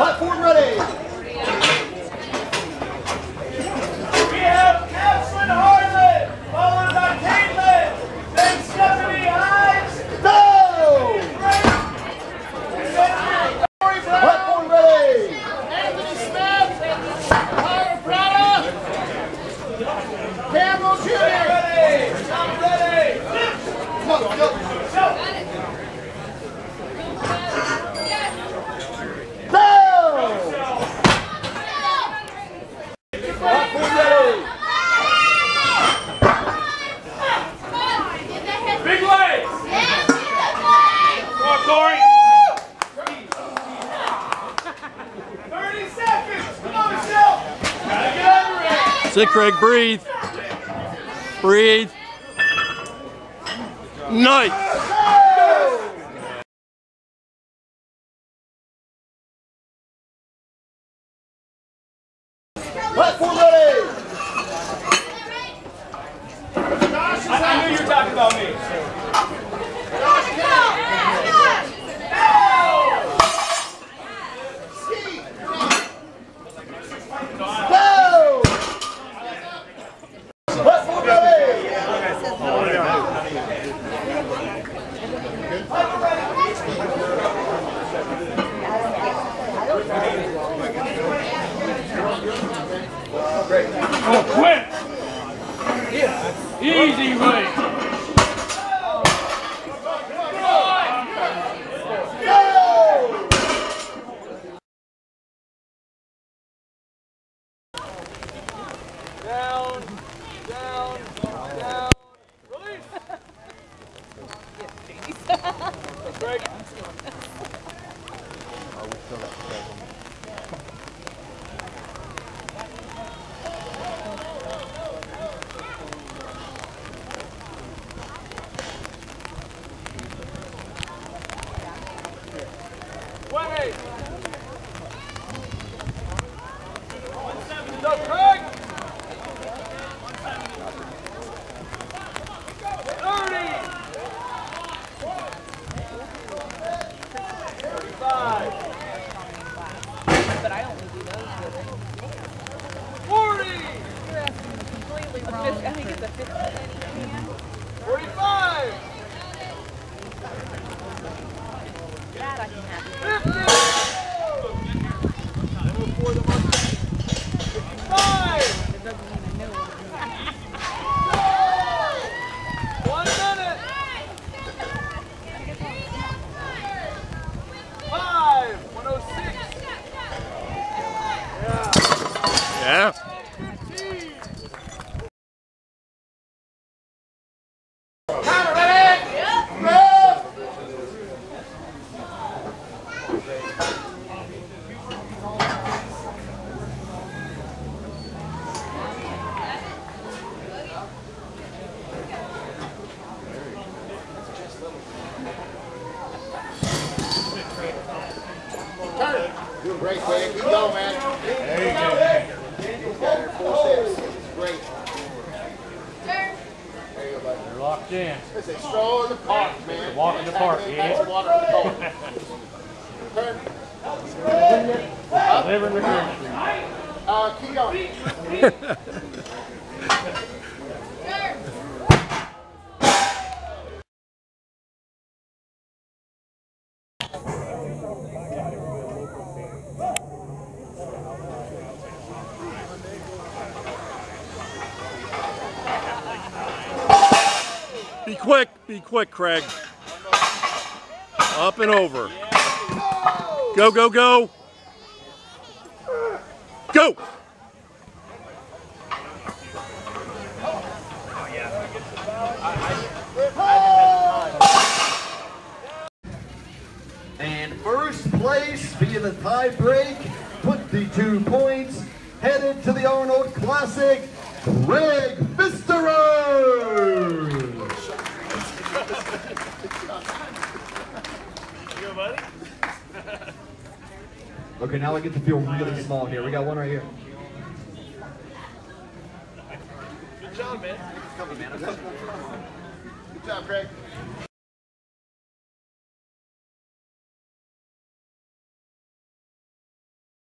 Platform Sit, Craig. Breathe. Breathe. Nice. Platform ready. I, I knew you were talking about me. Oh, quick. Easy way. Down, down, down. Release. Break. Go, Craig. Doing great, Craig. Keep going, man. There you go. Got. Four steps. It's great. There you go, buddy. They're locked in. It's a stroll in the park, man. walk in the park, yeah. That's a walk in the park. Turn. Living the country. Uh, keep going. Be quick. Be quick, Craig. Up and over. Go, go, go. Go. And first place via the tie break, 22 points, headed to the Arnold Classic, Craig Pfisterer. Okay, now I get to feel really small here. We got one right here. Good job, man. Good job, Craig.